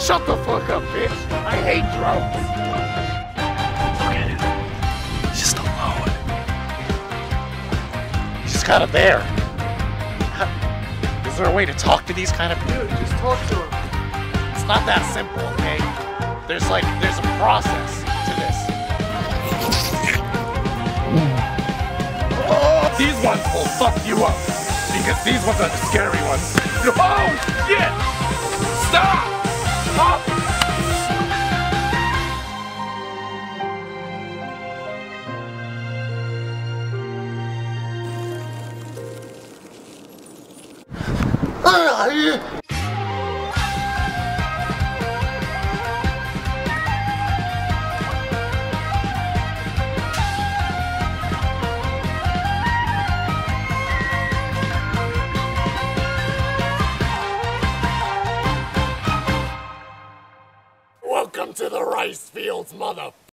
Shut the fuck up, bitch. I hate drones. Look at him. He's just alone. He's just kind of there. Is there a way to talk to these kind of people? Dude, just talk to him. It's not that simple, okay? There's like, there's a process to this. Oh, these ones will fuck you up. Because these ones are the scary ones. Welcome to the rice fields, mother.